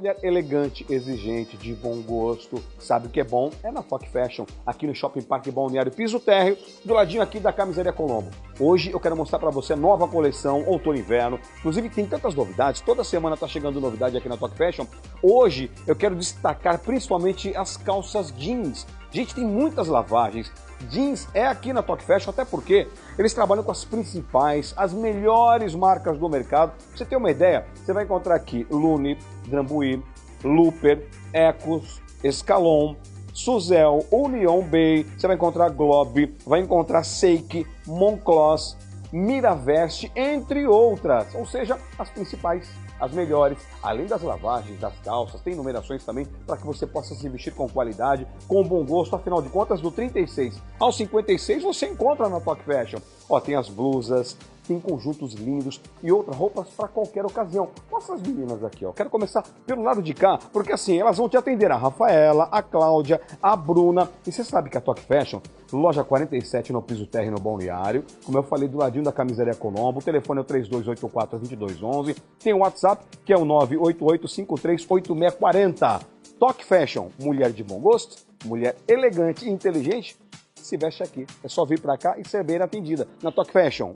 mulher elegante, exigente, de bom gosto, sabe o que é bom? É na Foc Fashion, aqui no Shopping Parque Balneário Piso Térreo, do ladinho aqui da Camisaria Colombo. Hoje eu quero mostrar para você a nova coleção outono inverno. Inclusive tem tantas novidades, toda semana tá chegando novidade aqui na Foc Fashion. Hoje eu quero destacar principalmente as calças jeans. Gente, tem muitas lavagens, jeans é aqui na Talk Fashion, até porque eles trabalham com as principais, as melhores marcas do mercado. Pra você ter uma ideia, você vai encontrar aqui Lune, Drambuie, Looper, Ecos, Escalon, Suzel, Union Bay, você vai encontrar Globe, vai encontrar Seik, Moncloss, Miraverse, entre outras, ou seja, as principais as melhores, além das lavagens, das calças, tem numerações também para que você possa se vestir com qualidade, com bom gosto. Afinal de contas, do 36 ao 56 você encontra na Talk Fashion. Ó, tem as blusas, tem conjuntos lindos e outras roupas para qualquer ocasião. Mostra as meninas aqui, ó. Quero começar pelo lado de cá, porque assim, elas vão te atender a Rafaela, a Cláudia, a Bruna. E você sabe que a Talk Fashion, loja 47 no piso térreo no Balneário, como eu falei, do ladinho da camisaria Colombo, o telefone é o 3284-2211, tem o WhatsApp, que é o 988538640. Talk Fashion, mulher de bom gosto, mulher elegante e inteligente, se veste aqui. É só vir para cá e ser bem atendida na Talk Fashion.